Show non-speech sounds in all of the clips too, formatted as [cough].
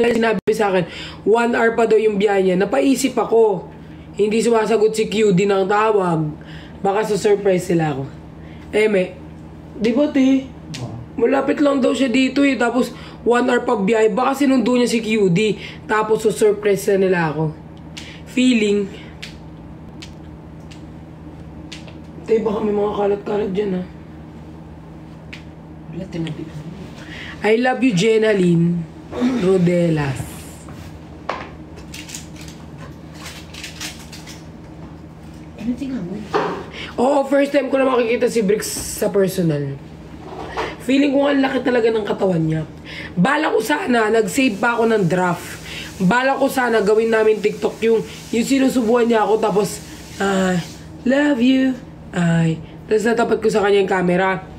Ngayon sinabi sa akin, one hour pa daw yung biyahe niya. Napaisip ako. Hindi sumasagot si QD ng tawag. Baka sa surprise sila ako. Eme, di ba ti? Malapit lang daw siya dito eh. Tapos one hour pa biyahe. Baka sinundo niya si QD. Tapos sa surprise na nila ako. Feeling. Te, baka may mga kalat-kalat dyan ha. Wala, tinabi. I love you, Jenaline Rodelas. Ano tingnan mo? Oo, first time ko na makikita si Bricks sa personal. Feeling ko ang laki talaga ng katawan niya. Bala ko sana, nag-save pa ako ng draft. Bala ko sana gawin namin TikTok yung, yung sinusubuhan niya ako tapos, I love you, I... Tapos natapat ko sa kanya yung camera.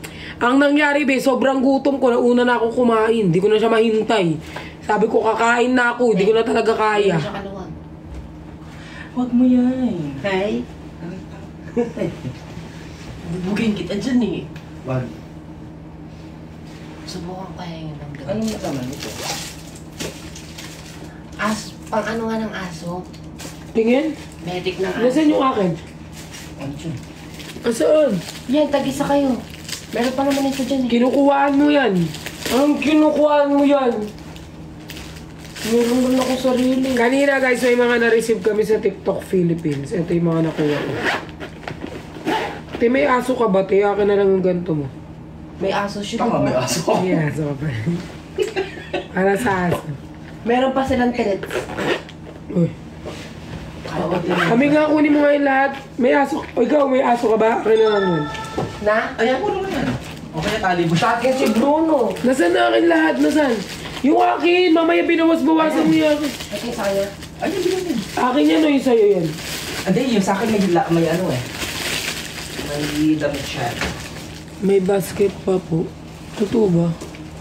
Ang nangyari be, sobrang gutom ko, nauna na ako kumain. Di ko na siya mahintay. Sabi ko, kakain na ako, di ko na talaga kaya. Huwag mo yan. Hi. Bubugin kita dyan eh. Wag. Subukan ko yung ng Anong masama nito? As, pang ano nga ng aso? Tingin? Medic ng aso. Nasaan yung akin? Ano yun? Asaan? Yan, tagisa kayo. Meron pa naman ito dyan eh. Kinukuhaan mo yan. Ang kinukuhaan mo yan. Meron lang ako sarili. Kanina guys, may mga na-receive kami sa TikTok Philippines. Ito yung mga nakuha ko. Te, may aso ka ba? Te, akin na lang yung ganito mo. May aso siya. Tama, may aso. May aso ka pa. Para sa aso. Meron pa silang tilit. Uy. Kami nga kunin mo ngayon lahat. May aso. O ikaw, may aso ka ba? Akin na lang yun. Na? Ko yan. Okay na tali mo siya. Akin si Bruno. Nasaan na akin lahat? Nasaan? Yung akin, mamaya binawas-bawasan mo yan. Ito yung sa kanya. Ayun, yun yun. Akin yan o yung sa'yo yan. Hindi, yung sa akin may, may ano eh. May damit siya. May basket pa po. Totoo ba?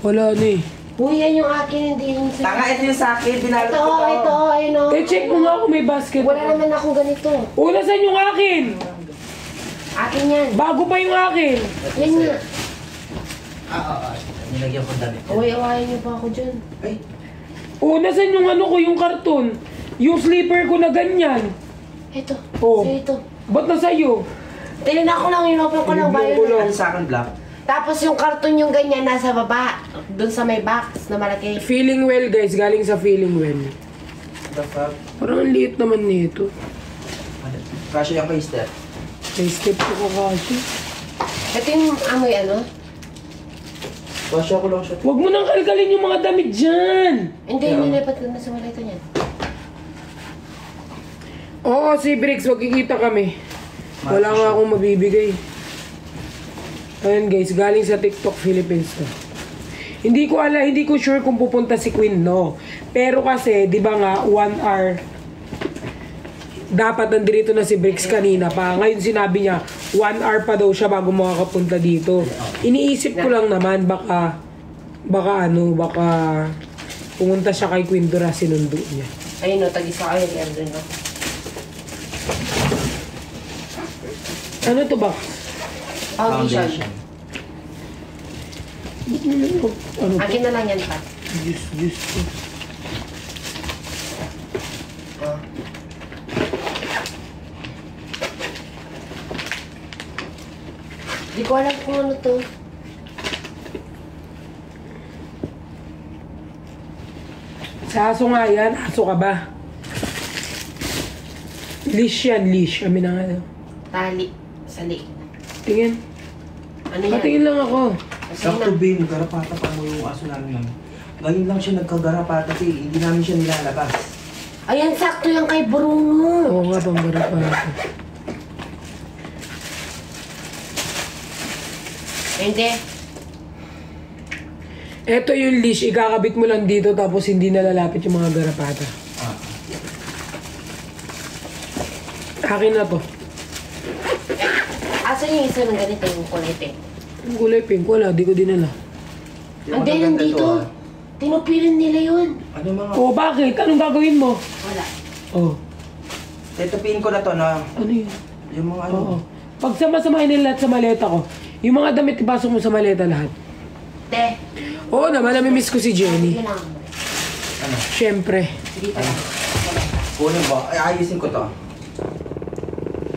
Wala na eh. Uy, yan yung akin, hindi yung sa... Tanga, ito yung sa akin. Binalot Ito, ko to. ito, ayun o. Eh, check mo nga kung may basket. Wala naman akong ganito. Una saan yung akin? Akin yan. Bago pa yung akin. Yan nga. Ah, ah, ah. Nilagyan ko damit. Uy, awayan niyo pa ako dyan. Ay, Una saan yung ano ko, yung karton? Yung sleeper ko na ganyan. Ito. Oo. Sa'yo ito. Ba't na sa'yo? Tinignan ko lang, in-open ko lang ba Tinignan ko yun? lang. ano sa akin black? Tapos yung karton yung ganyan nasa baba. Doon sa may box na malaki. Feeling well guys, galing sa feeling well. The fuck? Parang ang liit naman nito. Kasha yung kay Steph. May step ko ko kasi. Ito yung amoy ano? Kasha ko lang siya. Huwag mo nang kalkalin yung mga damit dyan. Hindi, Yeah. nilipat ko na sa malito niyan. Oo, si Briggs, magkikita kami. Wala nga akong mabibigay. Ayun guys, galing sa TikTok Philippines to. Hindi ko ala, hindi ko sure kung pupunta si Queen, no. Pero kasi, di ba nga, one hour, dapat nandito na si Briggs kanina pa. Ngayon sinabi niya, one hour pa daw siya bago makakapunta dito. Iniisip ko lang naman, baka, baka ano, baka pumunta siya kay Queen Dora, sinundo niya. Ayun o, tagisa kayo ni Andrew no? Ano to ba? Foundation. Ano to? Akin na lang yan pa. Juice, juice to. Ko alam kung ano to. Sa aso nga yan, aso ka ba? Leash yan, leash. Kami na nga. daw. Tali. Sali. Tingin. Ano yan? Patingin lang ako. Sakto na. bin, garapata pa mo yung aso namin yun. Ngayon lang siya nagkagarapata eh. Hindi namin siya nilalabas. Ayan, sakto yan kay Bruno. Oo nga, panggara pa Hindi. Ito yung leash, ikakabit mo lang dito tapos hindi nalalapit yung mga garapata. Ah. Akin na to. Asan yung isa ng ganito yung kulay pink? Yung kulay pink, wala, di ko dinala. Hindi, magaganda nandito. to, ah. Tinupirin nila yun. Ano mga... Oo, bakit? Anong gagawin mo? Wala. Oh, Tetapin ko na to na ano yun? yung mga ano. Oo. Pag sama-samahin nila lahat sa maleta ko, yung mga damit ipasok mo sa maleta lahat. Te. Oo naman, namimiss ko si Jenny. Ano? Siyempre. Kunin ba? Ay, ayusin ko to.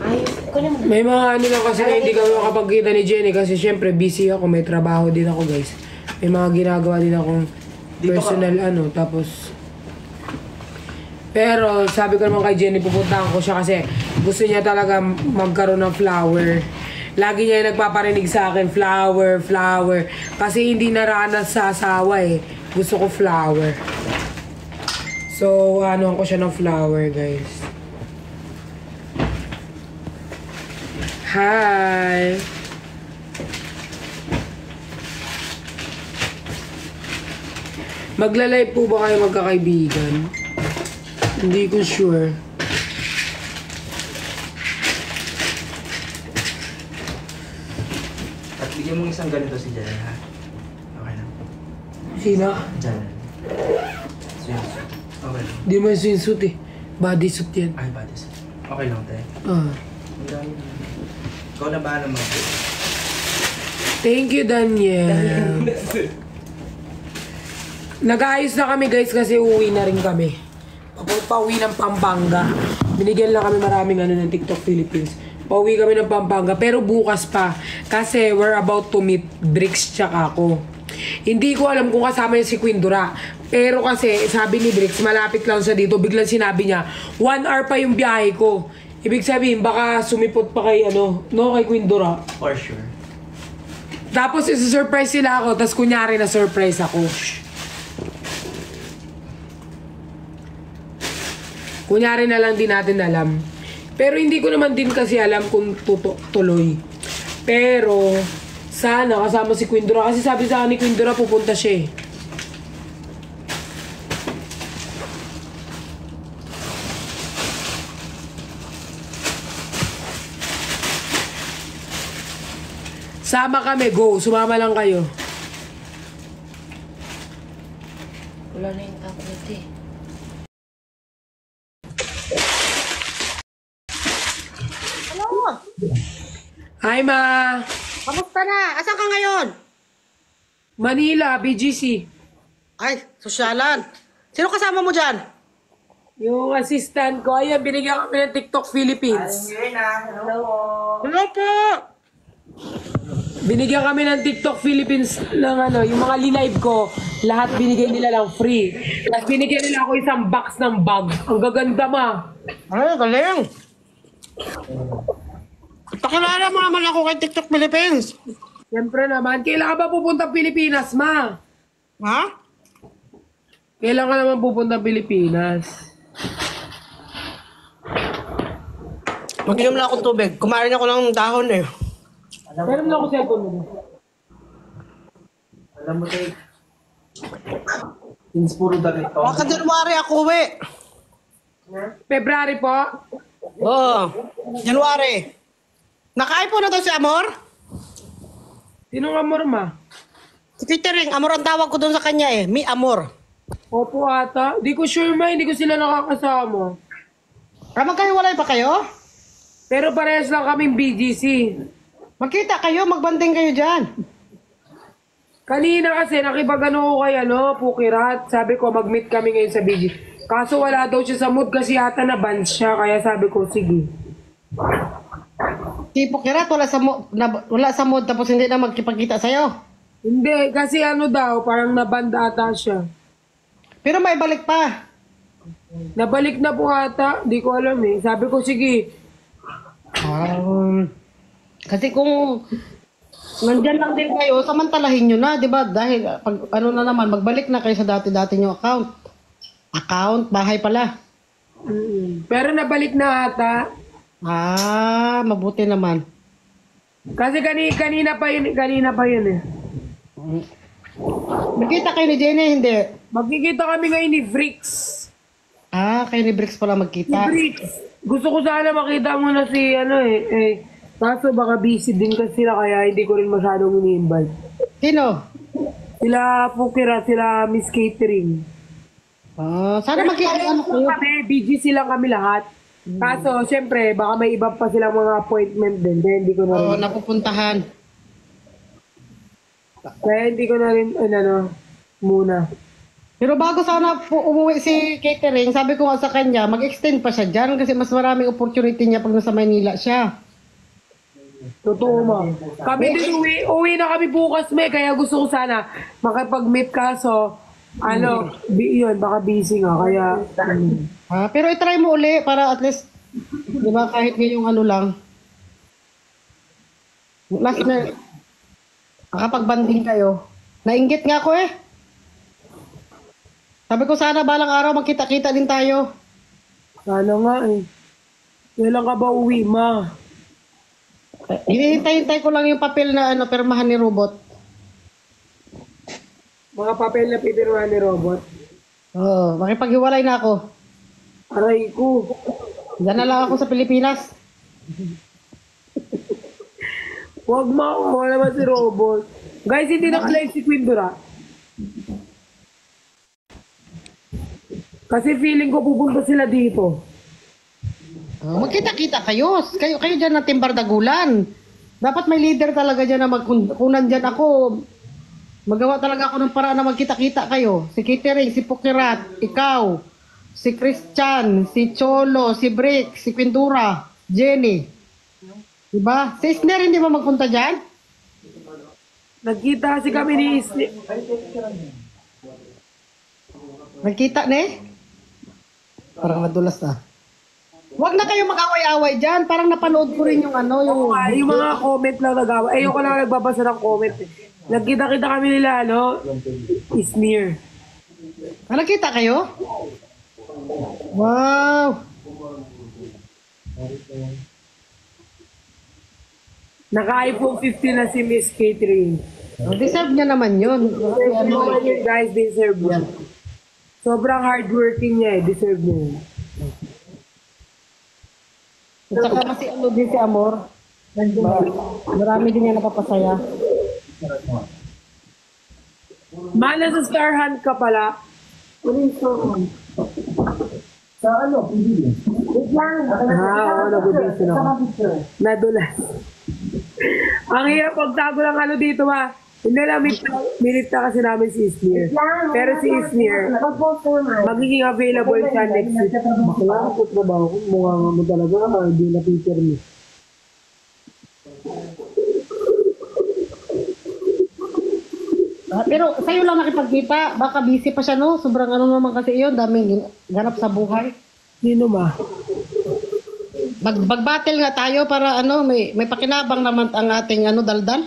Ayos. Kunin mo. May mga ano lang kasi na hindi kami makapagkita ni Jenny kasi siyempre busy ako, may trabaho din ako guys. May mga ginagawa din akong Dito ka. personal ano, tapos... Pero sabi ko naman kay Jenny, pupuntahan ko siya kasi gusto niya talaga magkaroon ng flower. Lagi niya nagpaparinig sa akin, flower, flower. Kasi hindi naranas sa asawa eh. Gusto ko flower. So, ano ko siya ng flower, guys. Hi! Magla-live po ba kayo magkakaibigan? Hindi ko sure. Bigyan mo isang ganito si Janet, ha? Okay na. Sino? Janet. Swimsuit. Okay lang. Di mo yung swimsuit eh. Bodysuit yan. Ay, badis. Okay lang, te. Ah. Ang dami na. Ikaw na bahala mag Thank you, Daniel. Nag-ayos na kami guys kasi uuwi na rin kami. Pauwi ng Pampanga. Binigyan lang kami maraming ano ng TikTok Philippines. Pauwi kami ng Pampanga pero bukas pa kasi we're about to meet Bricks tsaka ako. Hindi ko alam kung kasama niya si Quindura. Pero kasi sabi ni Bricks malapit lang siya dito. Biglang sinabi niya, one hour pa yung biyahe ko. Ibig sabihin baka sumipot pa kay ano, no kay Quindura. For sure. Tapos isi-surprise sila ako, tapos kunyari na surprise ako. Kunyari na lang din natin alam. Pero hindi ko naman din kasi alam kung tuto, tuloy. Pero, sana kasama si Quindura. Kasi sabi sa akin ni Quindura, pupunta siya eh. Sama kami, go. Sumama lang kayo. Wala na yung tablet eh. Ano? Hi, Ma! Kamusta na? Asan ka ngayon? Manila, BGC. Ay, sosyalan. Sino kasama mo dyan? Yung assistant ko, ayan, binigyan kami ng TikTok Philippines. Hello po. Binigyan kami ng TikTok Philippines ng ano, yung mga linive ko, lahat binigay nila lang free. Tapos binigyan nila ako isang box ng bag. Ang gaganda ma. Ay, galing. Pakilala mo naman ako kay TikTok Philippines. Siyempre naman, kailan ka ba pupunta Pilipinas, ma? Ha? Kailan ka naman pupunta Pilipinas? Mag-inom lang akong tubig. Kumain ako ng dahon eh. Meron lang ako cellphone mo. Alam mo, te. Since puro damit to. Baka January ako uwi. February po? Oo. January. Nakain po na to si Amor? Sinong amor, ma? Si Catering, Amor ang tawag ko doon sa kanya eh. Mi Amor. Opo ata. Di ko sure, ma. Hindi ko sila nakakasama. Ah, magkahiwalay ba kayo? Pero parehas lang kaming BGC. Magkita kayo, magbanding kayo dyan. Kanina kasi nakipagano ko kay ano, Pukirat. Sabi ko mag-meet kami ngayon sa BG. Kaso wala daw siya sa mood kasi yata na siya. Kaya sabi ko, sige. Tipo kirat, wala sa, mo, na, wala sa mood tapos hindi na magkipagkita sa'yo. Hindi, kasi ano daw, parang nabanda ata siya. Pero may balik pa. Nabalik na po ata. Di ko alam eh. Sabi ko, sige. Um, kasi kung nandyan lang din kayo, samantalahin nyo na, di ba? Dahil ah, pag ano na naman, magbalik na kayo sa dati-dati nyo account. Account, bahay pala. Mm. Pero nabalik na ata. Ah, mabuti naman. Kasi kani, kanina pa yun, kanina pa yun eh. Nakita kayo ni Jenny, hindi. Magkikita kami ngayon ni Vrix. Ah, kayo ni Bricks pala Si magkita. Vrix. Gusto ko sana makita mo na si ano eh. eh kaso baka busy din kasi sila kaya hindi ko rin masyadong ini-invite. Sino? Sila Pukira, sila Miss Catering. Ah, sana magkita ano kayo. Kami, BGC lang kami lahat. Kaso, syempre, baka may iba pa silang mga appointment din. Kaya hindi ko na rin, Oo, napupuntahan. kaya hindi ko na rin, ano, ano, muna. Pero bago sana po umuwi si catering, sabi ko nga sa kanya, mag-extend pa siya dyan kasi mas maraming opportunity niya pag nasa Maynila siya. Totoo ma. Kami din uwi, uwi na kami bukas me, kaya gusto ko sana makipag-meet kaso, ano, bi yun, baka busy nga, kaya, Ha? Pero itry mo uli para at least, di ba, kahit ngayong ano lang. Last na, makapag-banding kayo. Nainggit nga ako eh. Sabi ko sana balang araw magkita-kita din tayo. sana nga eh. Kailan ka ba uwi ma? Eh, Hinihintay-hintay ko lang yung papel na ano, permahan ni Robot. Mga papel na pipirma ni Robot. Oo, makipaghiwalay na ako. Aray ko. Diyan na lang ako sa Pilipinas. Huwag makawa naman si Robot. Guys, hindi na live si Queen Dura. Kasi feeling ko pupunta sila dito. Oh, magkita-kita kayo. Kayo kayo diyan na timbar dagulan. Dapat may leader talaga diyan na mag kung, kung nandyan ako magawa talaga ako ng paraan na magkita-kita kayo. Si Kitering, si Pukirat, ikaw, si Christian, si Cholo, si Brick, si Quindura, Jenny. Diba? Si Isner hindi ba magpunta diyan? Nagkita kasi kami ni Isli. Nagkita ni? Parang nadulas na. Huwag na kayo mag-away-away dyan. Parang napanood ko rin yung ano, yung... Ah, yung mga comment lang nagawa. Eh, yung ko lang nagbabasa ng comment. Eh. Nagkita-kita kami nila, ano? Ismir. Ah, nakita kayo? Wow! Naka-iPhone 15 na si Miss Catherine. Oh, deserve niya naman yun. Deserve naman yun, guys. Deserve yun. Sobrang hardworking niya eh. Deserve niya yun. At saka mas si ano din si Amor. Marami din niya napapasaya. Mana sa Star Hunt ka pala. Ano yung Star Hunt? Sa ano? Hindi. Ah, oo, nag-audition ako. Nadulas. Ang hirap pagtago lang ano dito ma. Hindi lang, minute, minute na kasi namin si Ismir. Pero si Ismir, magiging available siya next week. Bakla ako trabaho ko. Mukha nga mo talaga. Hindi na teacher mo. Pero sa'yo lang nakipagkita. Baka busy pa siya, no? Sobrang ano naman kasi yun. Daming ganap sa buhay. Sino ma? Mag battle nga tayo para ano, may may pakinabang naman ang ating ano daldal.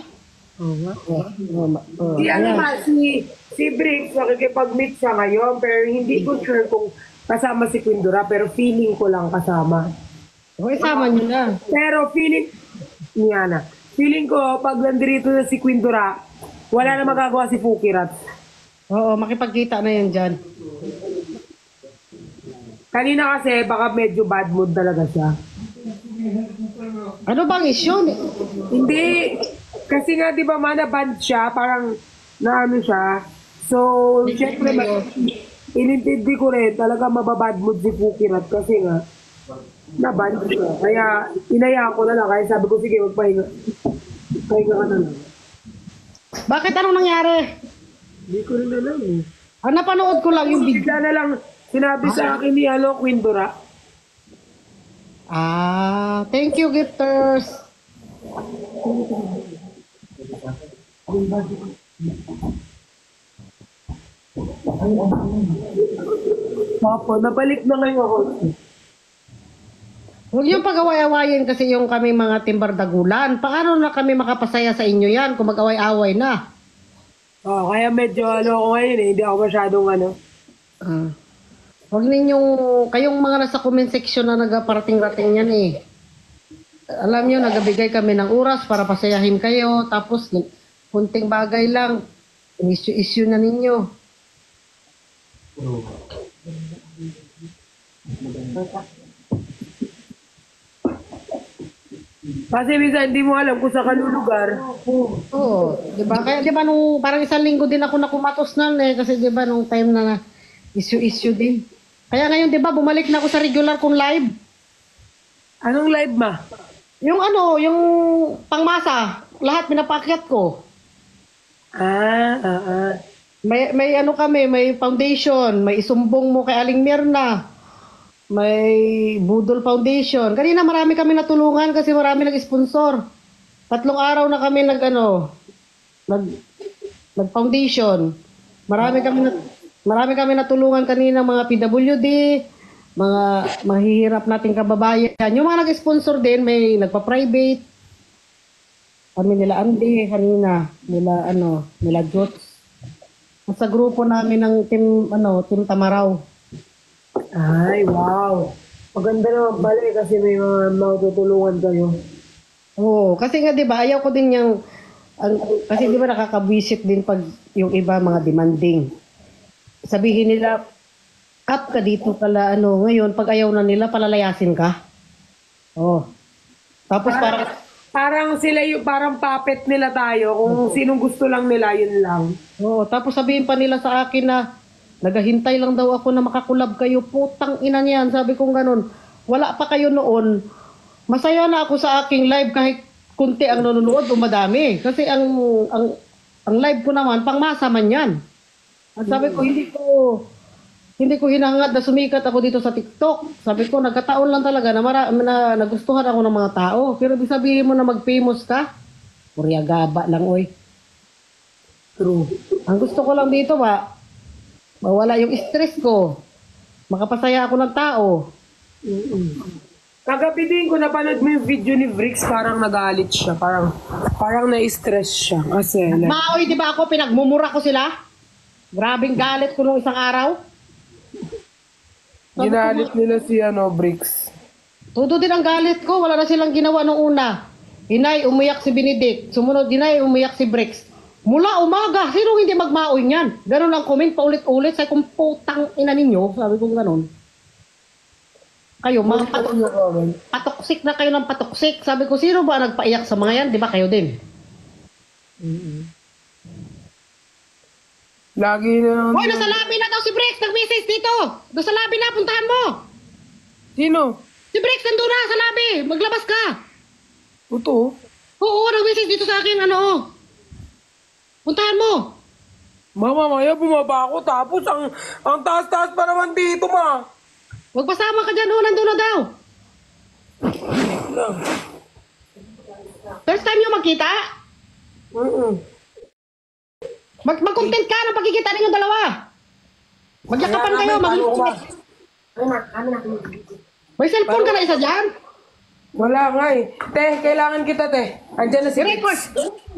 Oo nga. Oh, Si ano ma, si, si Briggs, makikipag-meet siya ngayon, pero hindi ko sure kung kasama si Quindura, pero feeling ko lang kasama. O, isama niyo na. Pero feeling, niya na, feeling ko, pag nandito na si Quindura, wala na magagawa si Pukirat. Oo, makipagkita na yan dyan. Kanina kasi, baka medyo bad mood talaga siya. Ano bang issue? Hindi, kasi nga di ba mana band siya, parang na ano siya. So, syempre, ma- inintindi ko rin, talaga mababad mood si Pukirat kasi nga, na band siya. Kaya, inaya ko na lang. Kaya sabi ko, sige, magpahinga. Pahinga ka na lang. Bakit anong nangyari? Hindi ko rin alam eh. Ang napanood ko lang yung video. Bigla na lang sinabi sa akin ni ano, Quindora. Ah, thank you gifters. Papa, nabalik na ngayon ako. Huwag yung pag-away-awayin kasi yung kami mga timbar dagulan. Paano na kami makapasaya sa inyo yan kung mag-away-away na? Oh, kaya medyo ano ako ngayon eh, hindi ako masyadong ano. Ah. Huwag ninyong, kayong mga nasa comment section na nagaparating-rating yan eh. Alam nyo, nagabigay kami ng oras para pasayahin kayo. Tapos, kunting bagay lang, issue-issue na ninyo. Kasi minsan hindi mo alam kung sa kalulugar. Oo, di ba? Kaya di ba nung parang isang linggo din ako nakumatos na eh kasi di ba nung time na, na issue-issue din. Kaya ngayon di ba bumalik na ako sa regular kong live. Anong live ma? Yung ano, yung pangmasa, lahat pinapakyat ko. Ah, ah, ah. May, may ano kami, may foundation, may isumbong mo kay Aling Mirna. May Budol Foundation. Kanina marami kami natulungan kasi marami nag-sponsor. Tatlong araw na kami nag ano, nag nag-foundation. Marami kami nat- marami kami natulungan kanina mga PWD, mga mahihirap nating kababayan. Yung mga nag-sponsor din, may nagpa-private. Kami nila Andy kanina, nila ano, nila Jots. At sa grupo namin ng team ano, team Tamaraw. Ay, wow. Maganda naman pala eh, kasi may mga matutulungan kayo. Oo, kasi nga 'di ba, ayaw ko din yung ang, kasi 'di ba nakakabisit din pag yung iba mga demanding. Sabihin nila up ka dito pala ano, ngayon pag ayaw na nila palalayasin ka. Oh. Tapos parang Parang sila yung parang puppet nila tayo. Kung sinong gusto lang nila, yun lang. Oo, tapos sabihin pa nila sa akin na naghahintay lang daw ako na makakulab kayo. Putang ina niyan, sabi kong ganun. Wala pa kayo noon. Masaya na ako sa aking live kahit kunti ang nanonood o madami. Kasi ang ang ang live ko naman pangmasa man 'yan. At sabi ko hindi ko hindi ko hinangad na sumikat ako dito sa TikTok. Sabi ko nagkataon lang talaga na, mara, na nagustuhan ako ng mga tao. Pero ibig sabihin mo na mag-famous ka, purya gaba lang oy. True. Ang gusto ko lang dito ba, mawala yung stress ko. Makapasaya ako ng tao. Kagabi din ko napanood mo yung video ni Brix, parang nagalit siya. Parang, parang na-stress siya. Kasi, like, Maoy, di ba ako, pinagmumura ko sila? Grabing galit ko nung isang araw. ginalit nila si ano, Brix. Todo din ang galit ko. Wala na silang ginawa nung una. Inay, umiyak si Benedict. Sumunod, inay, umiyak si Brix. Mula umaga, sino hindi magmaoy niyan? Ganon ang comment paulit-ulit. Sa kung putang ina ninyo, sabi ko ganon. Kayo, mga patok, patoksik na kayo ng patoksik. Sabi ko, sino ba nagpaiyak sa mga yan? Di ba kayo din? Lagi na. Hoy, nasa labi na daw si Brex. Nag-message dito. Doon sa labi na, puntahan mo. Sino? Si Brex nandun na sa labi. Maglabas ka. Ito. Oo, nag-message dito sa akin. Ano? Oh. Puntahan mo. Mama, maya bumaba ako tapos ang ang taas-taas pa naman dito, ma. Huwag pasama ka dyan. Oo, nandun na daw. First time nyo magkita? Mm-mm. Mag mag-content ka ng pagkikita ninyo dalawa. Magyakapan kayo. Mag May cellphone ka na isa dyan? Wala nga eh. Te, kailangan kita, te. Andiyan na si I-record.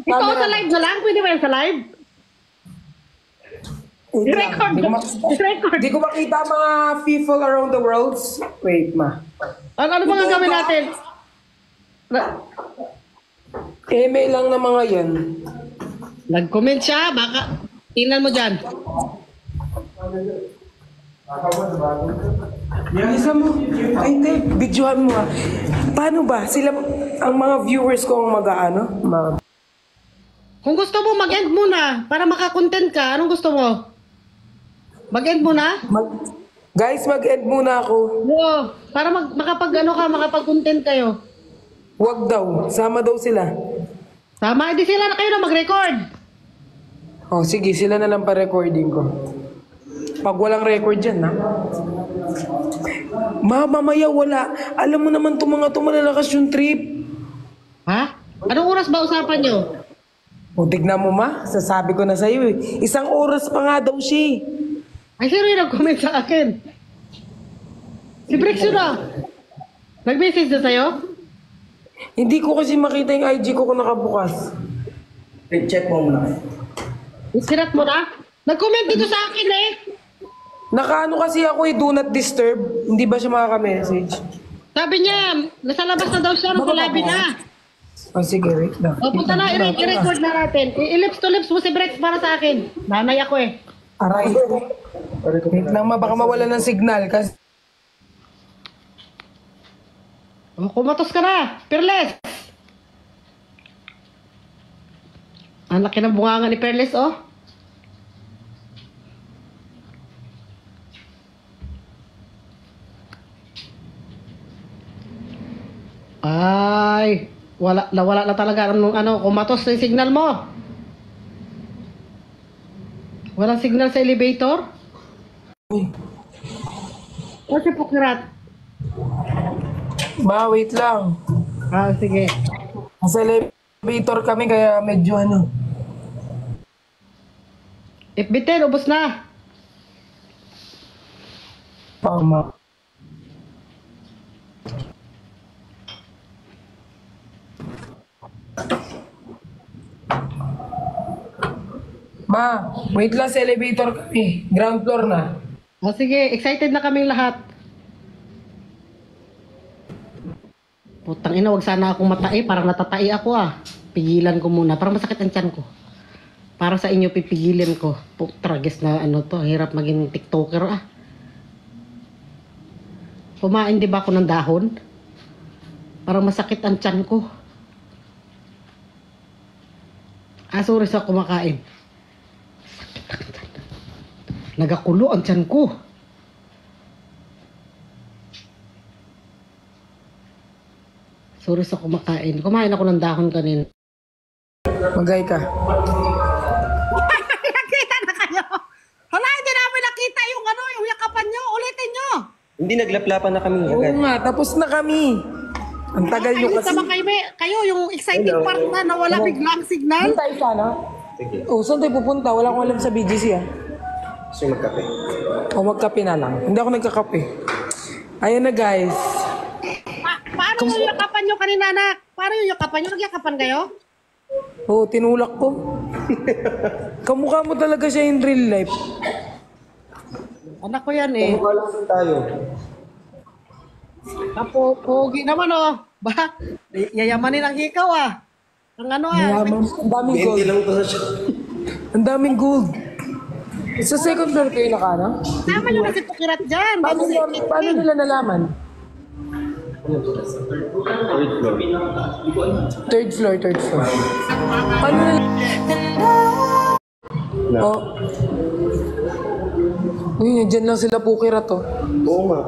Camera. sa live na lang. Pwede ba yan sa live? Wait lang. I-record. Di ko, makita mga people around the world. Wait, ma. Ano, ano ba gagawin natin? Na- Email lang na mga yan. Nag-comment siya, baka tingnan mo dyan. Isa mo. Ay, hindi. Videohan mo ah. Paano ba? Sila, ang mga viewers ko ang mag-ano? Mag- Kung gusto mo, mag-end muna para makakontent ka. Anong gusto mo? Mag-end muna? mag- Guys, mag-end muna ako. Oo. Para mag makapag ano ka, makapag-content kayo. Wag daw. Sama daw sila. Tama, hindi sila na kayo na mag-record. Oh, sige. Sila na lang pa-recording ko. Pag walang record dyan, ha? Ma, mamaya wala. Alam mo naman itong mga to malalakas yung trip. Ha? Anong oras ba usapan nyo? O, tignan mo ma. Sasabi ko na sa'yo eh. Isang oras pa nga daw siya eh. Ay, sino yung nag-comment sa akin? Si Brix yun ah. Nag-message na sa'yo? Hindi ko kasi makita yung IG ko kung nakabukas. Check mo muna. Sirat mo na? Nag-comment dito sa akin eh. Nakaano kasi ako eh, do not disturb. Hindi ba siya makaka-message? Sabi niya, nasa labas na daw siya, nasa labi na. Oh, sige, wait lang. O, punta na, i- i-record na natin. I- I-lips to lips mo si Brex para sa akin. Nanay ako eh. Aray. Wait lang ma, baka mawala ng signal. Kasi O, kumatos ka na. Perles. Ang laki ng bunganga ni Perles, oh. Ay, wala nawala na talaga nung ano, kumatos na yung signal mo. Walang signal sa elevator? Uy. O si Pukirat? Ba, wait lang. Ah, sige. Nasa elevator kami kaya medyo ano. FB10, ubos na. Tama. Ma, wait lang sa elevator kami. Ground floor na. O sige, excited na kaming lahat. Putang ina, wag sana akong matai. Parang natatai ako ah. Pigilan ko muna. Parang masakit ang tiyan ko. Para sa inyo, pipigilin ko. Putragis na ano to. Hirap maging tiktoker ah. Kumain di ba ako ng dahon? Parang masakit ang tiyan ko. Ah, sorry sa kumakain. Nagakulo ang tiyan ko. Sorry sa kumakain. Kumain ako ng dahon kanina. Magay ka. [laughs] Nakita na kayo! Hala, hindi namin nakita yung ano, yung yakapan nyo. Ulitin nyo! Hindi naglaplapan na kami Oo nga, tapos na kami. Ang tagal nyo kasi. kayo, kayo, yung exciting part na nawala biglang signal. Saan tayo sana? Sige. Oh, saan tayo pupunta? Wala akong alam sa BGC ah. Gusto yung magkape. O magkape na lang. Hindi ako nagkakape. Ayan na guys. Pa- paano yung yakapan nyo kanina, anak? Paano yung yakapan nyo? Nagyakapan kayo? Oo, tinulak ko. [laughs] Kamukha mo talaga siya in real life. Anak ko yan eh. Mukha lang din tayo. Kapo, pogi naman oh. Ba? Yayamanin ang hikaw ah. Ang ano ah. Mayaman. Ang daming gold. Hindi lang ito sa shop. Ang daming gold. Sa second floor kayo naka, no? Tama nyo na si Pukirat dyan. Paano, nila, paano nila nalaman? Third floor, third floor. Paano nila? Oh. Uy, nandiyan lang sila pukirat to. Oo nga.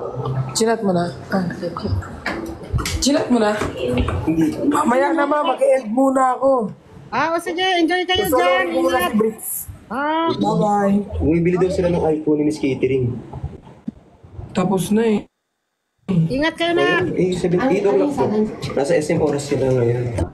Chinat mo na. Ah. Chinat mo na. Hindi. Mamaya na ma, mag-end muna ako. Ah, o sige, enjoy kayo Gusto dyan. ko muna Ingat. si. Ah, Bye-bye. Bumibili daw sila ng iPhone ni Miss Catering. Tapos na eh. ingat kayo na. Eh, 78 o'clock po. Nasa SM oras sila ngayon.